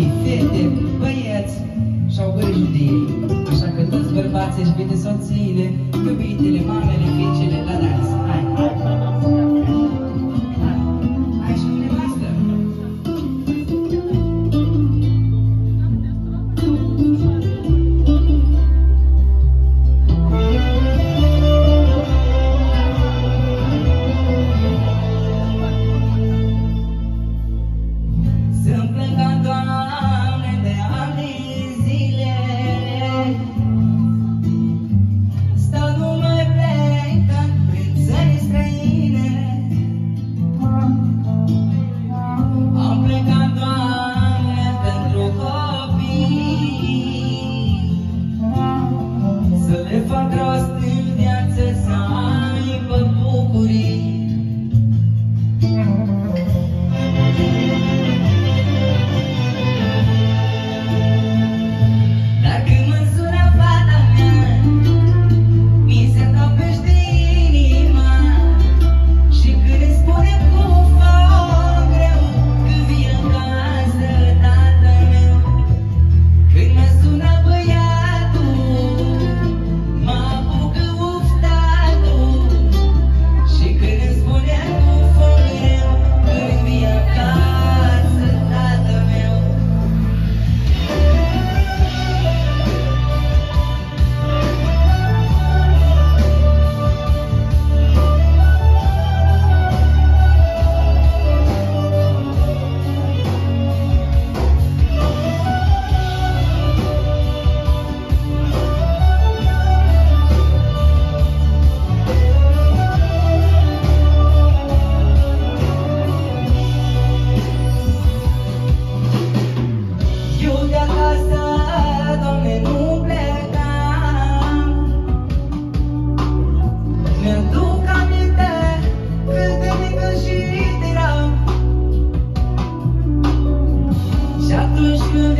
copii, fete, băieți și au grijă de ei. Așa că toți bărbații își bine soțiile, iubitele, mamele, fiice, Mi-aduc aminte cât de negăjit Și atunci când